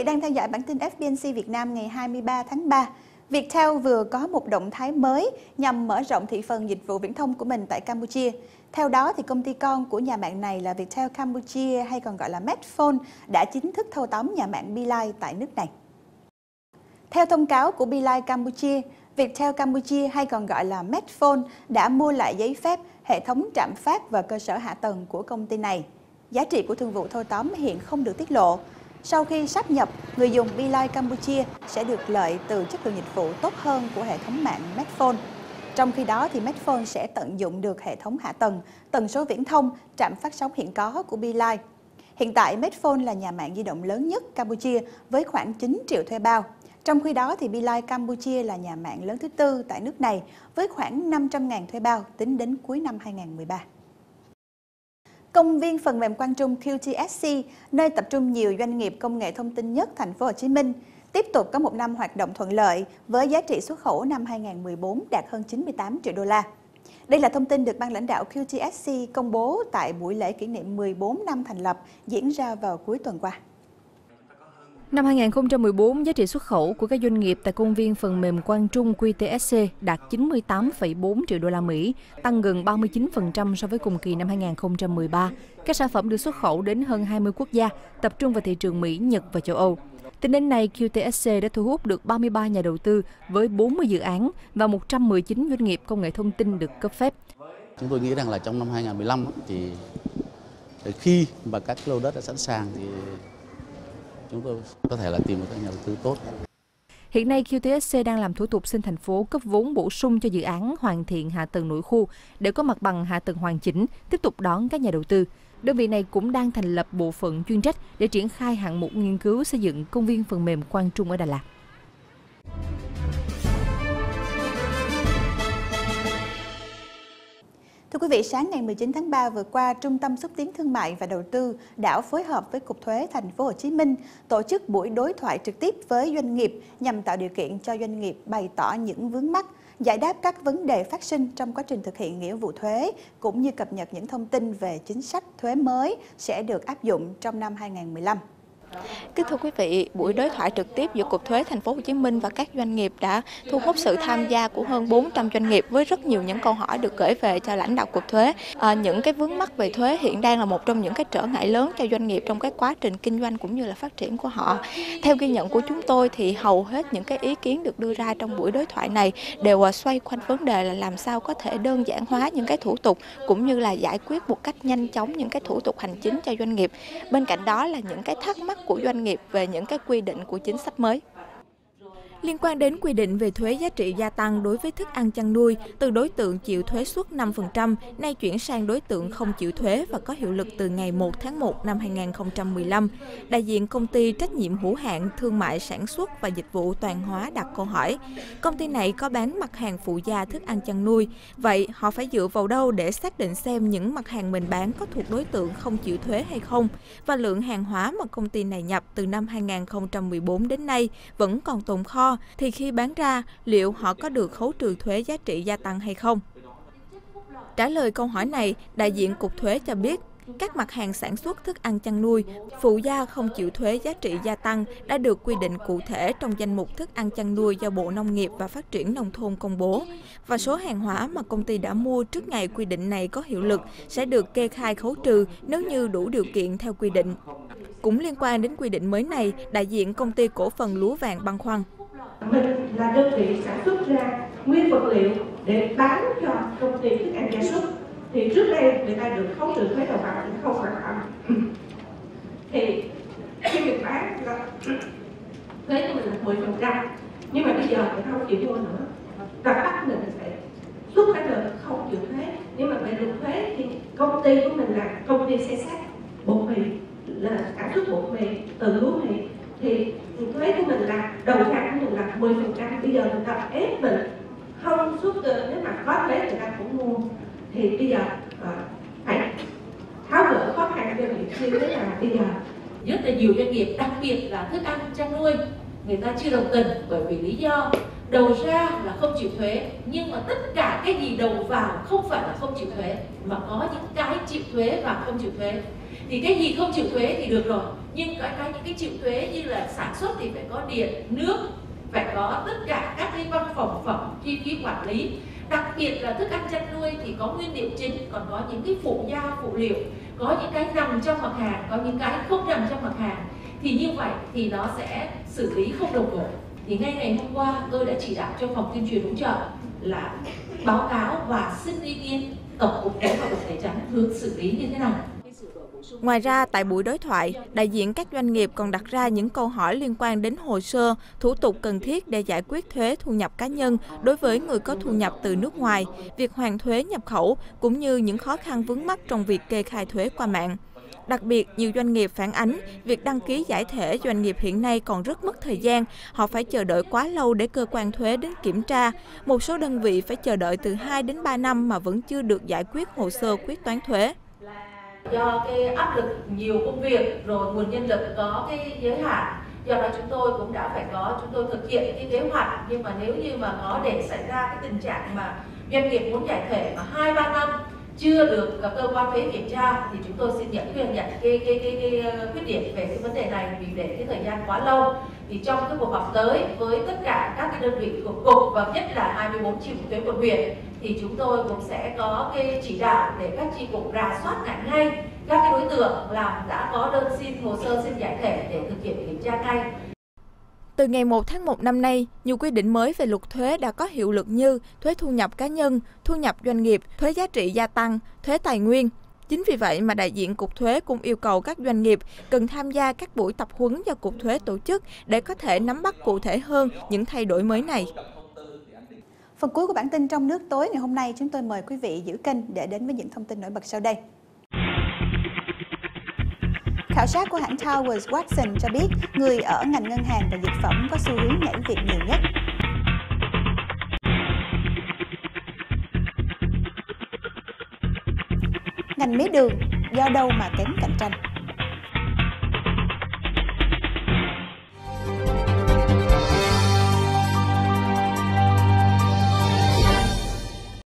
vị đang theo dõi bản tin FBNC Việt Nam ngày 23 tháng 3. Viettel vừa có một động thái mới nhằm mở rộng thị phần dịch vụ viễn thông của mình tại Campuchia. Theo đó, thì công ty con của nhà mạng này là Viettel Campuchia hay còn gọi là Medphone đã chính thức thâu tóm nhà mạng Beeline tại nước này. Theo thông cáo của Beeline Campuchia, Viettel Campuchia hay còn gọi là Medphone đã mua lại giấy phép hệ thống trạm phát và cơ sở hạ tầng của công ty này. Giá trị của thương vụ thâu tóm hiện không được tiết lộ. Sau khi sắp nhập, người dùng Beeline Campuchia sẽ được lợi từ chất lượng dịch vụ tốt hơn của hệ thống mạng Medphone. Trong khi đó, thì Medphone sẽ tận dụng được hệ thống hạ tầng, tần số viễn thông, trạm phát sóng hiện có của Beeline. Hiện tại, Medphone là nhà mạng di động lớn nhất Campuchia với khoảng 9 triệu thuê bao. Trong khi đó, thì Beeline Campuchia là nhà mạng lớn thứ tư tại nước này với khoảng 500.000 thuê bao tính đến cuối năm 2013. Công viên phần mềm Quang Trung QTSC, nơi tập trung nhiều doanh nghiệp công nghệ thông tin nhất thành phố Hồ Chí Minh, tiếp tục có một năm hoạt động thuận lợi với giá trị xuất khẩu năm 2014 đạt hơn 98 triệu đô la. Đây là thông tin được ban lãnh đạo QTSC công bố tại buổi lễ kỷ niệm 14 năm thành lập diễn ra vào cuối tuần qua. Năm 2014, giá trị xuất khẩu của các doanh nghiệp tại công viên phần mềm Quang Trung QTSC đạt 98,4 triệu đô la Mỹ, tăng gần 39% so với cùng kỳ năm 2013. Các sản phẩm được xuất khẩu đến hơn 20 quốc gia, tập trung vào thị trường Mỹ, Nhật và châu Âu. Tính đến nay, QTSC đã thu hút được 33 nhà đầu tư với 40 dự án và 119 doanh nghiệp công nghệ thông tin được cấp phép. Chúng tôi nghĩ rằng là trong năm 2015 thì khi mà các lô đất đã sẵn sàng thì chúng tôi có thể là tìm được các nhà đầu tư tốt. Hiện nay QTSC đang làm thủ tục xin thành phố cấp vốn bổ sung cho dự án hoàn thiện hạ tầng nội khu để có mặt bằng hạ tầng hoàn chỉnh, tiếp tục đón các nhà đầu tư. Đơn vị này cũng đang thành lập bộ phận chuyên trách để triển khai hạng mục nghiên cứu xây dựng công viên phần mềm Quang Trung ở Đà Lạt. Thưa quý vị, sáng ngày 19 tháng 3 vừa qua, Trung tâm xúc tiến thương mại và đầu tư đã phối hợp với Cục Thuế Thành phố Hồ Chí Minh tổ chức buổi đối thoại trực tiếp với doanh nghiệp nhằm tạo điều kiện cho doanh nghiệp bày tỏ những vướng mắc, giải đáp các vấn đề phát sinh trong quá trình thực hiện nghĩa vụ thuế cũng như cập nhật những thông tin về chính sách thuế mới sẽ được áp dụng trong năm 2015. Kính thưa quý vị, buổi đối thoại trực tiếp giữa Cục Thuế Thành phố Hồ Chí Minh và các doanh nghiệp đã thu hút sự tham gia của hơn 400 doanh nghiệp với rất nhiều những câu hỏi được gửi về cho lãnh đạo Cục Thuế. À, những cái vướng mắc về thuế hiện đang là một trong những cái trở ngại lớn cho doanh nghiệp trong cái quá trình kinh doanh cũng như là phát triển của họ. Theo ghi nhận của chúng tôi thì hầu hết những cái ý kiến được đưa ra trong buổi đối thoại này đều à, xoay quanh vấn đề là làm sao có thể đơn giản hóa những cái thủ tục cũng như là giải quyết một cách nhanh chóng những cái thủ tục hành chính cho doanh nghiệp. Bên cạnh đó là những cái thắc mắc của doanh nghiệp về những cái quy định của chính sách mới. Liên quan đến quy định về thuế giá trị gia tăng đối với thức ăn chăn nuôi, từ đối tượng chịu thuế suất 5%, nay chuyển sang đối tượng không chịu thuế và có hiệu lực từ ngày 1 tháng 1 năm 2015. Đại diện công ty trách nhiệm hữu hạn thương mại sản xuất và dịch vụ toàn hóa đặt câu hỏi, công ty này có bán mặt hàng phụ gia thức ăn chăn nuôi, vậy họ phải dựa vào đâu để xác định xem những mặt hàng mình bán có thuộc đối tượng không chịu thuế hay không? Và lượng hàng hóa mà công ty này nhập từ năm 2014 đến nay vẫn còn tồn kho thì khi bán ra liệu họ có được khấu trừ thuế giá trị gia tăng hay không? Trả lời câu hỏi này, đại diện Cục Thuế cho biết các mặt hàng sản xuất thức ăn chăn nuôi, phụ gia không chịu thuế giá trị gia tăng đã được quy định cụ thể trong danh mục thức ăn chăn nuôi do Bộ Nông nghiệp và Phát triển Nông thôn công bố. Và số hàng hóa mà công ty đã mua trước ngày quy định này có hiệu lực sẽ được kê khai khấu trừ nếu như đủ điều kiện theo quy định. Cũng liên quan đến quy định mới này, đại diện công ty cổ phần lúa vàng băng khoăn mình là đơn vị sản xuất ra nguyên vật liệu để bán cho công ty thức ăn gia súc. Thì trước đây người ta được khấu trừ thuế đầu vào thì không phải phạm thì khi mình bán là thuế của mình là 10 phần trăm. Nhưng mà bây giờ người ta không chịu mua nữa. Và bắt mình phải xuất hóa đơn, không chịu thuế. Nhưng mà phải được thuế thì công ty của mình là công ty xe sắt bột mì, là sản xuất bột mì từ lúa mì. Thì thuế của mình là đầu tháng của mình là 10 phần trăm. Bây giờ người ta ép mình không xuất nếu mà có thuế người ta cũng mua thì bây giờ uh, phải tháo gỡ khó khăn cho việc như thế nào bây giờ rất là nhiều doanh nghiệp đặc biệt là thức ăn chăn nuôi người ta chưa đồng tình bởi vì lý do đầu ra là không chịu thuế nhưng mà tất cả cái gì đầu vào không phải là không chịu thuế mà có những cái chịu thuế và không chịu thuế. Thì cái gì không chịu thuế thì được rồi nhưng có, cái những cái chịu thuế như là sản xuất thì phải có điện nước phải có tất cả các cái văn phòng phẩm chi phí quản lý. Đặc biệt là thức ăn chăn nuôi thì có nguyên liệu chính còn có những cái phụ gia phụ liệu có những cái nằm trong mặt hàng có những cái không nằm trong mặt hàng. Thì như vậy thì nó sẽ xử lý không đồng bộ. Thì ngay ngày hôm qua tôi đã chỉ đạo cho phòng tuyên truyền hỗ trợ là báo cáo và xin ý kiến tổng cục thuế và cục tài chính hướng xử lý như thế nào Ngoài ra, tại buổi đối thoại, đại diện các doanh nghiệp còn đặt ra những câu hỏi liên quan đến hồ sơ, thủ tục cần thiết để giải quyết thuế thu nhập cá nhân đối với người có thu nhập từ nước ngoài, việc hoàn thuế nhập khẩu, cũng như những khó khăn vướng mắt trong việc kê khai thuế qua mạng. Đặc biệt, nhiều doanh nghiệp phản ánh việc đăng ký giải thể doanh nghiệp hiện nay còn rất mất thời gian. Họ phải chờ đợi quá lâu để cơ quan thuế đến kiểm tra. Một số đơn vị phải chờ đợi từ 2 đến 3 năm mà vẫn chưa được giải quyết hồ sơ quyết toán thuế do cái áp lực nhiều công việc rồi nguồn nhân lực có cái giới hạn. Do đó chúng tôi cũng đã phải có chúng tôi thực hiện cái kế hoạch. Nhưng mà nếu như mà có để xảy ra cái tình trạng mà doanh nghiệp muốn giải thể mà hai ba năm chưa được cơ quan thuế kiểm tra thì chúng tôi xin nhận quyền nhận cái cái cái, cái, ờ, cái quyết định về cái vấn đề này. Vì để cái thời gian quá lâu thì trong cái cuộc họp tới với tất cả các cái đơn vị thuộc cục và nhất là 24 chi cục thuế quận huyện thì chúng tôi cũng sẽ có cái chỉ đạo để các chi cục rà soát lại ngay các cái đối tượng làm đã có đơn xin hồ sơ xin giải thể để thực hiện kiểm tra ngay từ ngày 1 tháng 1 năm nay, nhiều quy định mới về luật thuế đã có hiệu lực như thuế thu nhập cá nhân, thu nhập doanh nghiệp, thuế giá trị gia tăng, thuế tài nguyên. Chính vì vậy mà đại diện Cục Thuế cũng yêu cầu các doanh nghiệp cần tham gia các buổi tập huấn do Cục Thuế tổ chức để có thể nắm bắt cụ thể hơn những thay đổi mới này. Phần cuối của bản tin trong nước tối ngày hôm nay, chúng tôi mời quý vị giữ kênh để đến với những thông tin nổi bật sau đây. Khảo sát của hãng Towers Watson cho biết người ở ngành ngân hàng và dược phẩm có xu hướng nhảy việc nhiều nhất. Ngành mía đường do đâu mà kém cạnh tranh?